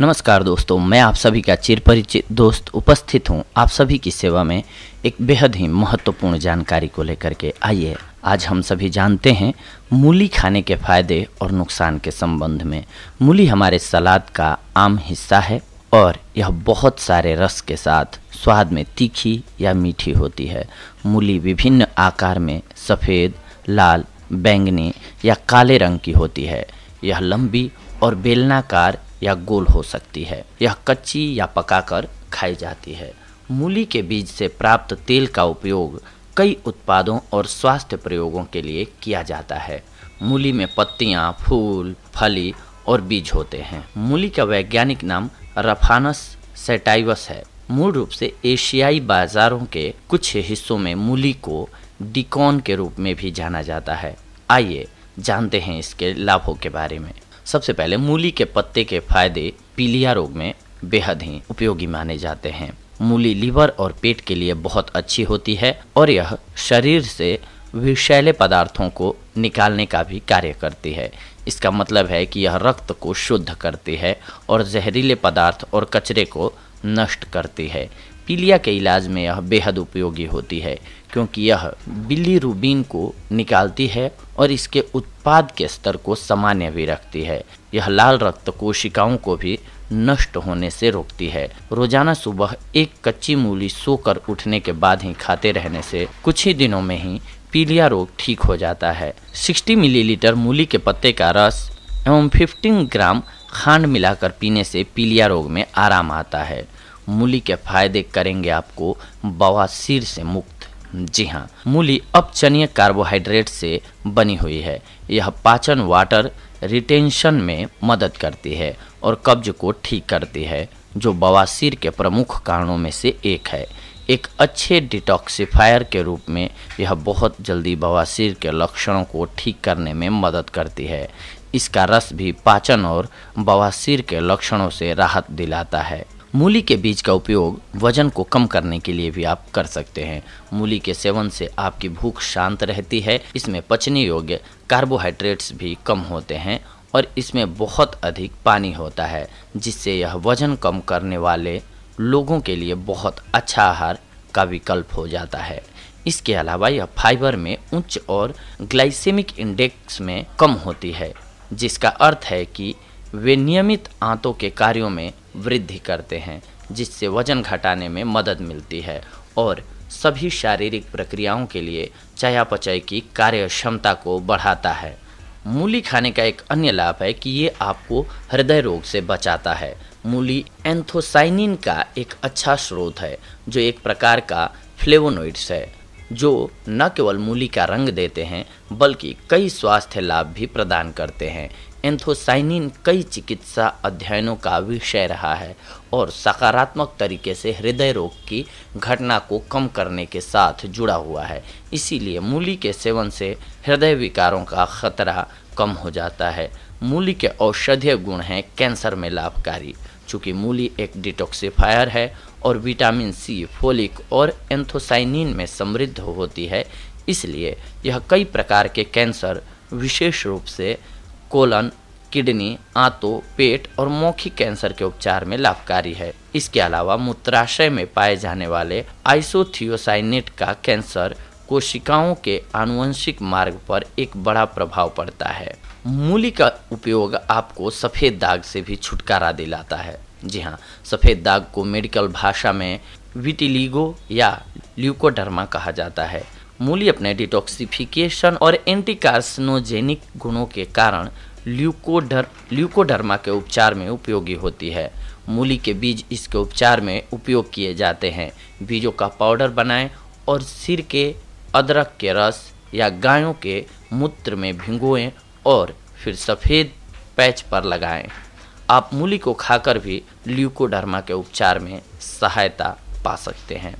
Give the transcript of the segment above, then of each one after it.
नमस्कार दोस्तों, मैं आप सभी का चिर परिचित दोस्त उपस्थित हूँ आप सभी की सेवा में एक बेहद ही महत्वपूर्ण जानकारी को लेकर के। आइए, आज हम सभी जानते हैं मूली खाने के फ़ायदे और नुकसान के संबंध में। मूली हमारे सलाद का आम हिस्सा है और यह बहुत सारे रस के साथ स्वाद में तीखी या मीठी होती है। मूली विभिन्न आकार में सफ़ेद, लाल, बैंगनी या काले रंग की होती है। यह लंबी और बेलनाकार या गोल हो सकती है। यह कच्ची या पकाकर खाई जाती है। मूली के बीज से प्राप्त तेल का उपयोग कई उत्पादों और स्वास्थ्य प्रयोगों के लिए किया जाता है। मूली में पत्तियाँ, फूल फली और बीज होते हैं। मूली का वैज्ञानिक नाम रफानस सेटाइवस है। मूल रूप से एशियाई बाजारों के कुछ हिस्सों में मूली को डिकॉन के रूप में भी जाना जाता है। आइए जानते हैं इसके लाभों के बारे में। सबसे पहले मूली के पत्ते के फ़ायदे पीलिया रोग में बेहद ही उपयोगी माने जाते हैं। मूली लीवर और पेट के लिए बहुत अच्छी होती है और यह शरीर से विषैले पदार्थों को निकालने का भी कार्य करती है। इसका मतलब है कि यह रक्त को शुद्ध करती है और जहरीले पदार्थ और कचरे को नष्ट करती है। पीलिया के इलाज में यह बेहद उपयोगी होती है, क्योंकि यह बिल्ली रूबीन को निकालती है और इसके उत्पाद के स्तर को सामान्य भी रखती है। यह लाल रक्त कोशिकाओं को भी नष्ट होने से रोकती है। रोज़ाना सुबह एक कच्ची मूली सोकर उठने के बाद ही खाते रहने से कुछ ही दिनों में ही पीलिया रोग ठीक हो जाता है। 60 मिलीलीटर मूली के पत्ते का रस एवं 15 ग्राम खांड मिलाकर पीने से पीलिया रोग में आराम आता है। मूली के फ़ायदे करेंगे आपको बवासीर से मुक्त। जी हाँ मूली अपचनीय कार्बोहाइड्रेट से बनी हुई है। यह पाचन वाटर रिटेंशन में मदद करती है और कब्ज को ठीक करती है, जो बवासीर के प्रमुख कारणों में से एक है। एक अच्छे डिटॉक्सिफायर के रूप में यह बहुत जल्दी बवासीर के लक्षणों को ठीक करने में मदद करती है। इसका रस भी पाचन और बवासीर के लक्षणों से राहत दिलाता है। मूली के बीज का उपयोग वज़न को कम करने के लिए भी आप कर सकते हैं। मूली के सेवन से आपकी भूख शांत रहती है। इसमें पचने योग्य कार्बोहाइड्रेट्स भी कम होते हैं और इसमें बहुत अधिक पानी होता है, जिससे यह वज़न कम करने वाले लोगों के लिए बहुत अच्छा आहार का विकल्प हो जाता है। इसके अलावा यह फाइबर में उच्च और ग्लाइसेमिक इंडेक्स में कम होती है, जिसका अर्थ है कि वे नियमित आंतों के कार्यों में वृद्धि करते हैं, जिससे वज़न घटाने में मदद मिलती है। और सभी शारीरिक प्रक्रियाओं के लिए चयापचय की कार्य क्षमता को बढ़ाता है। मूली खाने का एक अन्य लाभ है कि ये आपको हृदय रोग से बचाता है। मूली एंथोसाइनिन का एक अच्छा स्रोत है, जो एक प्रकार का फ्लेवोनोइड्स है, जो न केवल मूली का रंग देते हैं, बल्कि कई स्वास्थ्य लाभ भी प्रदान करते हैं। एंथोसाइनिन कई चिकित्सा अध्ययनों का विषय रहा है और सकारात्मक तरीके से हृदय रोग की घटना को कम करने के साथ जुड़ा हुआ है। इसीलिए मूली के सेवन से हृदय विकारों का खतरा कम हो जाता है। मूली के औषधीय गुण हैं कैंसर में लाभकारी। चूँकि मूली एक डिटॉक्सिफायर है और विटामिन सी, फोलिक और एंथोसाइनिन में समृद्ध होती है, इसलिए यह कई प्रकार के कैंसर विशेष रूप से कोलन, किडनी, आंतों, पेट और मौखिक कैंसर के उपचार में लाभकारी है। इसके अलावा मूत्राशय में पाए जाने वाले आइसोथियोसाइनेट का कैंसर कोशिकाओं के आनुवंशिक मार्ग पर एक बड़ा प्रभाव पड़ता है। मूली का उपयोग आपको सफ़ेद दाग से भी छुटकारा दिलाता है। जी हाँ सफ़ेद दाग को मेडिकल भाषा में विटिलीगो या ल्यूकोडर्मा कहा जाता है। मूली अपने डिटॉक्सिफिकेशन और एंटी कार्सिनोजेनिक गुणों के कारण ल्यूकोडर ल्यूकोडर्मा के उपचार में उपयोगी होती है। मूली के बीज इसके उपचार में उपयोग किए जाते हैं। बीजों का पाउडर बनाएँ और सिर के, अदरक के रस या गायों के मूत्र में भिंगोएँ और फिर सफ़ेद पैच पर लगाएँ। आप मूली को खाकर भी ल्यूकोडर्मा के उपचार में सहायता पा सकते हैं।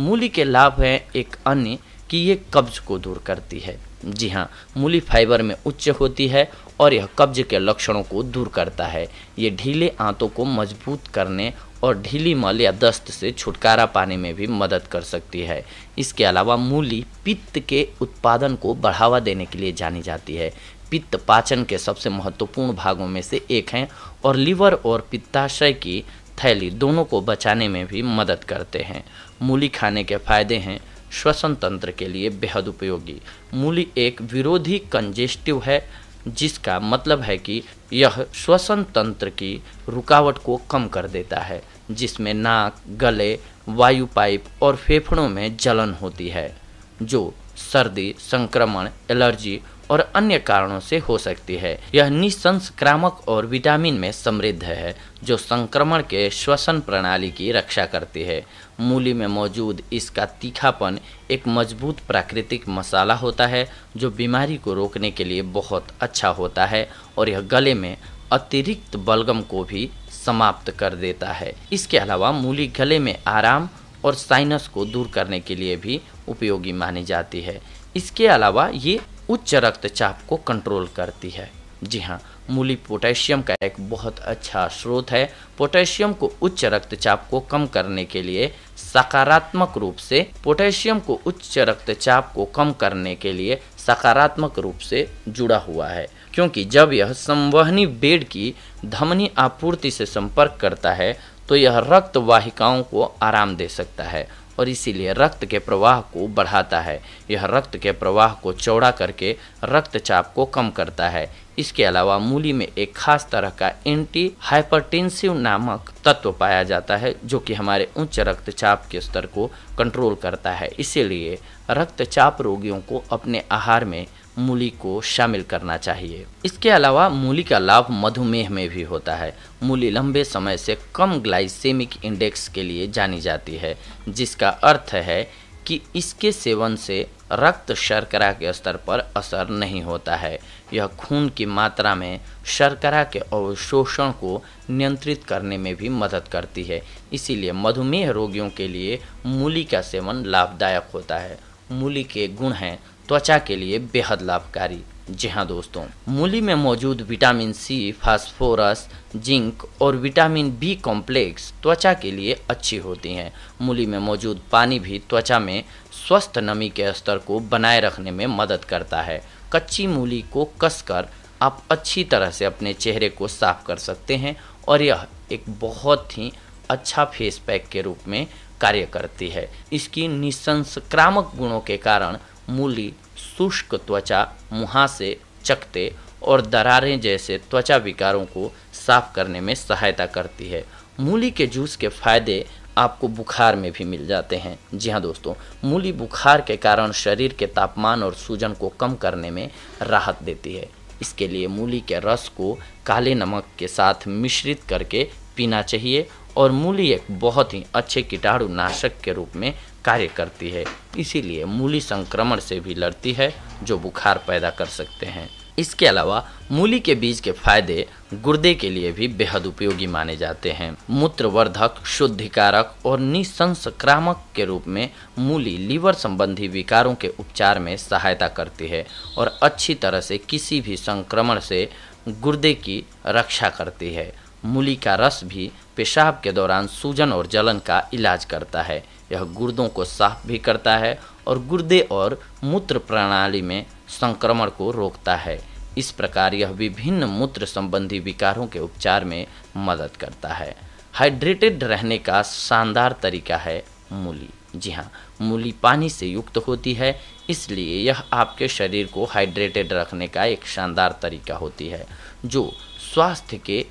मूली के लाभ हैं एक अन्य कि ये कब्ज को दूर करती है। जी हाँ मूली फाइबर में उच्च होती है और यह कब्ज के लक्षणों को दूर करता है। ये ढीले आंतों को मज़बूत करने और ढीली मल या दस्त से छुटकारा पाने में भी मदद कर सकती है। इसके अलावा मूली पित्त के उत्पादन को बढ़ावा देने के लिए जानी जाती है। पित्त पाचन के सबसे महत्वपूर्ण भागों में से एक हैं और लीवर और पित्ताशय की थैली दोनों को बचाने में भी मदद करते हैं। मूली खाने के फ़ायदे हैं। श्वसन तंत्र के लिए बेहद उपयोगी। मूली एक विरोधी कंजेस्टिव है, जिसका मतलब है कि यह श्वसन तंत्र की रुकावट को कम कर देता है, जिसमें नाक, गले, वायु पाइप और फेफड़ों में जलन होती है, जो सर्दी, संक्रमण, एलर्जी और अन्य कारणों से हो सकती है। यह निसंस्क्रामक और विटामिन में समृद्ध है, जो संक्रमण के श्वसन प्रणाली की रक्षा करती है। मूली में मौजूद इसका तीखापन एक मज़बूत प्राकृतिक मसाला होता है, जो बीमारी को रोकने के लिए बहुत अच्छा होता है और यह गले में अतिरिक्त बलगम को भी समाप्त कर देता है। इसके अलावा मूली गले में आराम और साइनस को दूर करने के लिए भी उपयोगी मानी जाती है। इसके अलावा ये उच्च रक्तचाप को कंट्रोल करती है। जी हाँ मूली पोटेशियम का एक बहुत अच्छा स्रोत है। पोटेशियम को उच्च रक्तचाप को कम करने के लिए सकारात्मक रूप से, पोटेशियम को उच्च रक्तचाप को कम करने के लिए सकारात्मक रूप से जुड़ा हुआ है। क्योंकि जब यह संवहनी बेड की धमनी आपूर्ति से संपर्क करता है तो यह रक्त वाहिकाओं को आराम दे सकता है। और इसीलिए रक्त के प्रवाह को बढ़ाता है। यह रक्त के प्रवाह को चौड़ा करके रक्तचाप को कम करता है। इसके अलावा मूली में एक खास तरह का एंटी हाइपरटेंसिव नामक तत्व पाया जाता है, जो कि हमारे उच्च रक्तचाप के स्तर को कंट्रोल करता है। इसीलिए रक्तचाप रोगियों को अपने आहार में मूली को शामिल करना चाहिए। इसके अलावा मूली का लाभ मधुमेह में भी होता है। मूली लंबे समय से कम ग्लाइसेमिक इंडेक्स के लिए जानी जाती है, जिसका अर्थ है कि इसके सेवन से रक्त शर्करा के स्तर पर असर नहीं होता है। यह खून की मात्रा में शर्करा के अवशोषण को नियंत्रित करने में भी मदद करती है। इसीलिए मधुमेह रोगियों के लिए मूली का सेवन लाभदायक होता है। मूली के गुण हैं त्वचा के लिए बेहद लाभकारी। जी हाँ दोस्तों, मूली में मौजूद विटामिन सी, फास्फोरस, जिंक और विटामिन बी कॉम्प्लेक्स त्वचा के लिए अच्छी होती हैं। मूली में मौजूद पानी भी त्वचा में स्वस्थ नमी के स्तर को बनाए रखने में मदद करता है। कच्ची मूली को कसकर आप अच्छी तरह से अपने चेहरे को साफ़ कर सकते हैं और यह एक बहुत ही अच्छा फेस पैक के रूप में कार्य करती है। इसकी निसंस्क्रामक गुणों के कारण मूली शुष्क त्वचा मुहासे चकते और दरारें जैसे त्वचा विकारों को साफ़ करने में सहायता करती है। मूली के जूस के फ़ायदे आपको बुखार में भी मिल जाते हैं। जी हाँ दोस्तों, मूली बुखार के कारण शरीर के तापमान और सूजन को कम करने में राहत देती है। इसके लिए मूली के रस को काले नमक के साथ मिश्रित करके पीना चाहिए और मूली एक बहुत ही अच्छे कीटाणु नाशक के रूप में कार्य करती है। इसीलिए मूली संक्रमण से भी लड़ती है, जो बुखार पैदा कर सकते हैं। इसके अलावा, मूली के बीज के फ़ायदे गुर्दे के लिए भी बेहद उपयोगी माने जाते हैं। मूत्रवर्धक, शुद्धिकारक और निसंक्रामक के रूप में मूली लीवर संबंधी विकारों के उपचार में सहायता करती है और अच्छी तरह से किसी भी संक्रमण से गुर्दे की रक्षा करती है। मूली का रस भी पेशाब के दौरान सूजन और जलन का इलाज करता है। यह गुर्दों को साफ़ भी करता है और गुर्दे और मूत्र प्रणाली में संक्रमण को रोकता है। इस प्रकार यह विभिन्न मूत्र संबंधी विकारों के उपचार में मदद करता है। हाइड्रेटेड रहने का शानदार तरीका है मूली। जी हाँ मूली पानी से युक्त होती है, इसलिए यह आपके शरीर को हाइड्रेटेड रखने का एक शानदार तरीका होती है, जो स्वास्थ्य के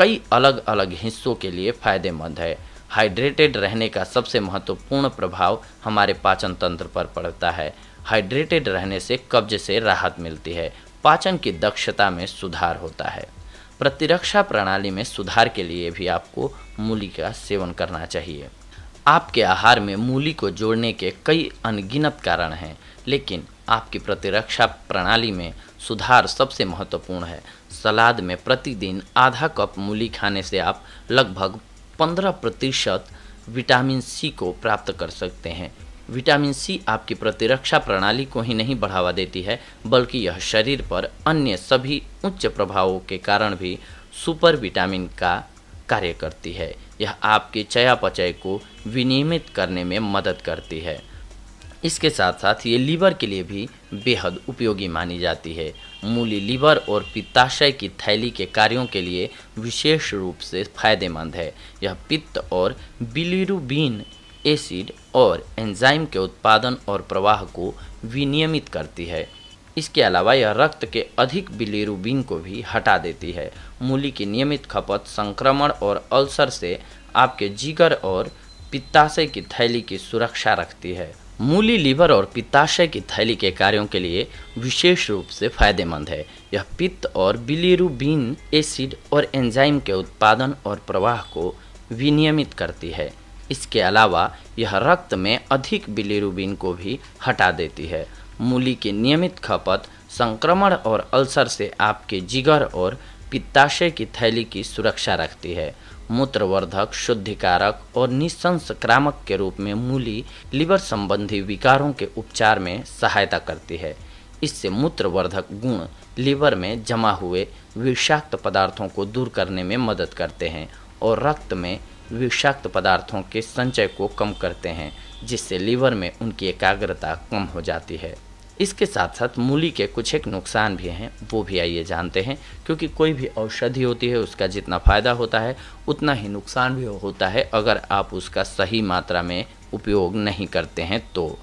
कई अलग अलग हिस्सों के लिए फ़ायदेमंद है। हाइड्रेटेड रहने का सबसे महत्वपूर्ण प्रभाव हमारे पाचन तंत्र पर पड़ता है। हाइड्रेटेड रहने से कब्ज से राहत मिलती है। पाचन की दक्षता में सुधार होता है। प्रतिरक्षा प्रणाली में सुधार के लिए भी आपको मूली का सेवन करना चाहिए। आपके आहार में मूली को जोड़ने के कई अनगिनत कारण हैं, लेकिन आपकी प्रतिरक्षा प्रणाली में सुधार सबसे महत्वपूर्ण है। सलाद में प्रतिदिन आधा कप मूली खाने से आप लगभग पंद्रह प्रतिशत विटामिन सी को प्राप्त कर सकते हैं। विटामिन सी आपकी प्रतिरक्षा प्रणाली को ही नहीं बढ़ावा देती है, बल्कि यह शरीर पर अन्य सभी उच्च प्रभावों के कारण भी सुपर विटामिन का कार्य करती है। यह आपके चयापचय को विनियमित करने में मदद करती है। इसके साथ साथ ये लीवर के लिए भी बेहद उपयोगी मानी जाती है। मूली लीवर और पित्ताशय की थैली के कार्यों के लिए विशेष रूप से फ़ायदेमंद है। यह पित्त और बिलिरुबिन एसिड और एंजाइम के उत्पादन और प्रवाह को विनियमित करती है। इसके अलावा यह रक्त के अधिक बिलिरुबिन को भी हटा देती है। मूली की नियमित खपत संक्रमण और अल्सर से आपके जिगर और पित्ताशय की थैली की सुरक्षा रखती है। मूली, लीवर और पित्ताशय की थैली के कार्यों के लिए विशेष रूप से फ़ायदेमंद है। यह पित्त और बिलिरुबिन एसिड और एंजाइम के उत्पादन और प्रवाह को विनियमित करती है। इसके अलावा यह रक्त में अधिक बिलिरुबिन को भी हटा देती है। मूली की नियमित खपत संक्रमण और अल्सर से आपके जिगर और पित्ताशय की थैली की सुरक्षा रखती है। मूत्रवर्धक, शुद्धिकारक और निसंक्रामक के रूप में मूली लिवर संबंधी विकारों के उपचार में सहायता करती है। इससे मूत्रवर्धक गुण लिवर में जमा हुए विषाक्त पदार्थों को दूर करने में मदद करते हैं और रक्त में विषाक्त पदार्थों के संचय को कम करते हैं, जिससे लीवर में उनकी एकाग्रता कम हो जाती है। इसके साथ साथ मूली के कुछ एक नुकसान भी हैं, वो भी आइए जानते हैं, क्योंकि कोई भी औषधि होती है, उसका जितना फ़ायदा होता है, उतना ही नुकसान भी होता है, अगर आप उसका सही मात्रा में उपयोग नहीं करते हैं तो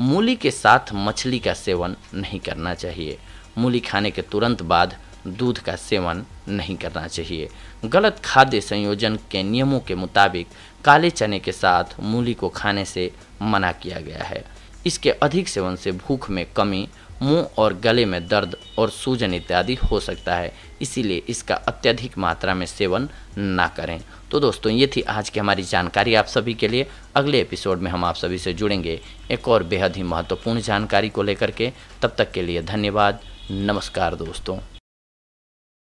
मूली के साथ मछली का सेवन नहीं करना चाहिए। मूली खाने के तुरंत बाद दूध का सेवन नहीं करना चाहिए। गलत खाद्य संयोजन के नियमों के मुताबिक काले चने के साथ मूली को खाने से मना किया गया है। इसके अधिक सेवन से भूख में कमी, मुँह और गले में दर्द और सूजन इत्यादि हो सकता है। इसीलिए इसका अत्यधिक मात्रा में सेवन ना करें। तो दोस्तों, ये थी आज की हमारी जानकारी आप सभी के लिए। अगले एपिसोड में हम आप सभी से जुड़ेंगे एक और बेहद ही महत्वपूर्ण जानकारी को लेकर के। तब तक के लिए धन्यवाद। नमस्कार दोस्तों।